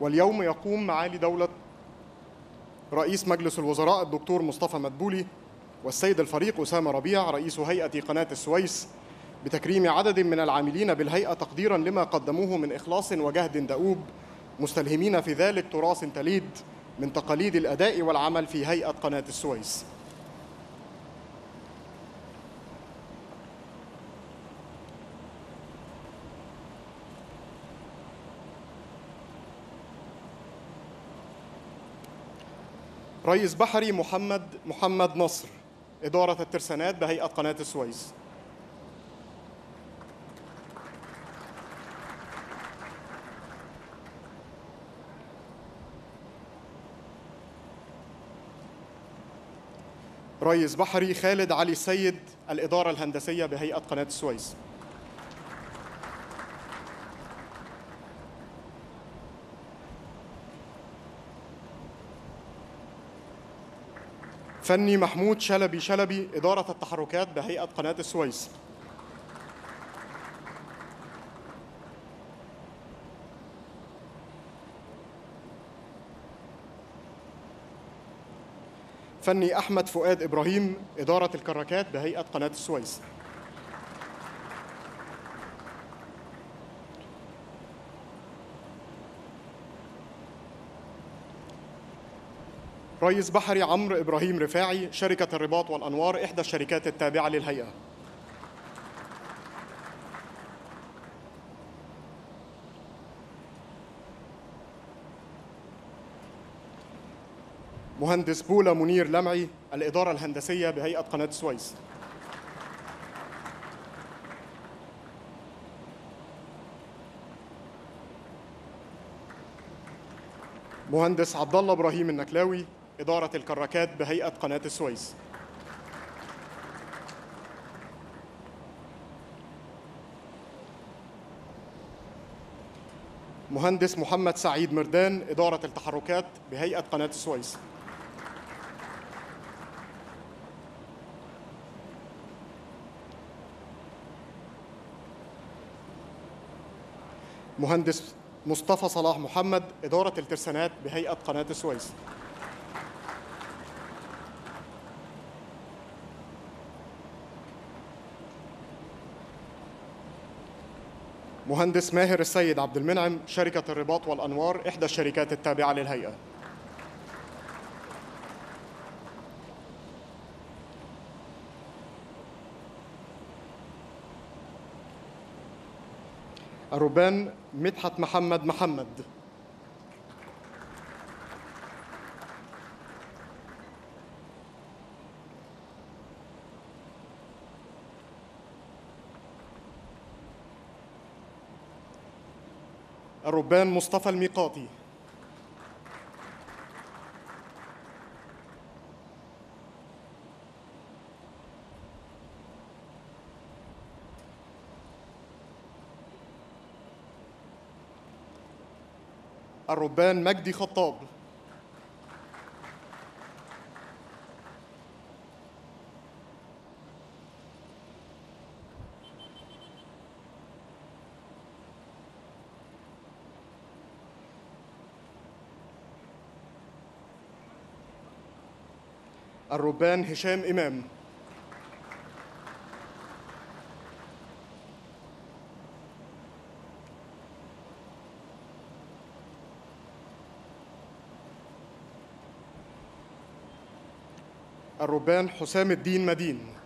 واليوم يقوم معالي دولة رئيس مجلس الوزراء الدكتور مصطفى مدبولي والسيد الفريق أسامة ربيع رئيس هيئة قناة السويس بتكريم عدد من العاملين بالهيئة تقديرا لما قدموه من إخلاص وجهد دؤوب مستلهمين في ذلك تراث تليد من تقاليد الأداء والعمل في هيئة قناة السويس. رئيس بحري محمد محمد نصر إدارة الترسانات بهيئة قناة السويس. رئيس بحري خالد علي السيد الإدارة الهندسية بهيئة قناة السويس. فني محمود شلبي شلبي إدارة التحركات بهيئة قناة السويس. فني أحمد فؤاد إبراهيم إدارة الكراكات بهيئة قناة السويس. رئيس بحري عمرو إبراهيم رفاعي شركة الرباط والأنوار إحدى الشركات التابعة للهيئة. مهندس بولا منير لمعي الإدارة الهندسية بهيئة قناة السويس مهندس عبد الله إبراهيم النكلاوي إدارة الكراكات بهيئة قناة السويس. مهندس محمد سعيد مردان إدارة التحركات بهيئة قناة السويس. مهندس مصطفى صلاح محمد إدارة الترسانات بهيئة قناة السويس. مهندس ماهر السيد عبد المنعم شركة الرباط والأنوار إحدى الشركات التابعة للهيئة. الربان مدحت محمد محمد. الربان مصطفى الميقاتي. الربان مجدي خطاب. الربان هشام إمام. الربان حسام الدين مدين.